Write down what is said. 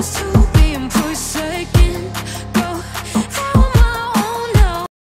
I'm too.